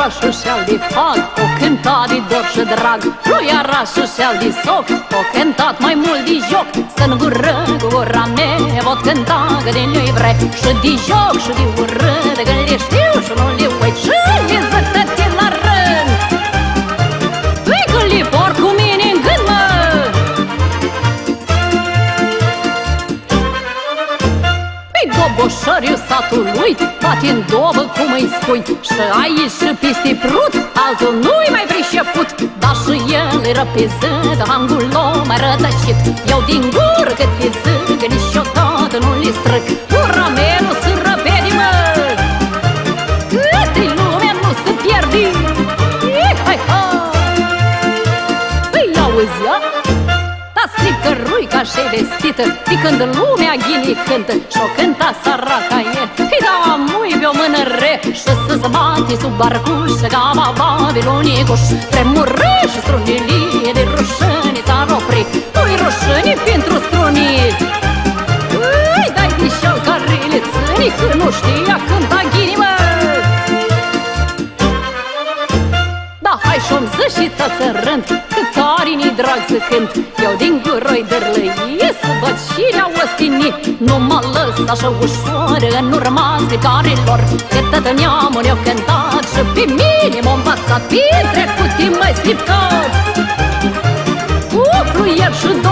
roșu și-al de fag O cânta de dor și drag. Ploia rasu și-al de soc O cântat mai mult de joc. Să-n gură cu gura mea Vot cânta că de nu-i vre. Și de joc și de ură Păi goboșăriu satului Bate în dobă cum îi spui. Și aici și peste prut Altul nu-i mai priceput. Dar și el era pe zâd Hangul om mai rătăcit Eu din gură cât te zic Niciodată nu le străc Gura mea nu se răpede, mă! Câte lumea nu se pierde! Hai, hai, hai! Păi auzi, ia da strip căruica și vestită De când lumea ghini cântă Și-o cânta săraca e. Îi dau amui pe o mână re Și să se bate sub barcuș Gama babilonicuș Tremură și strunelie De rușâni s-ar opri Nu-i rușâni pentru strunii. Îi dai de șalcarile țânii Că nu știa cânta hai și-om zi și tăți în rând Că tarinii drag să cânt Eu din guroi dărlăie Să văd și rea ostinii Nu mă lăs așa ușor În urma scriptarilor Că tătă neamul eu cântat Și pe mine m-a învățat Printre cutii mai scriptat Cu fluier și două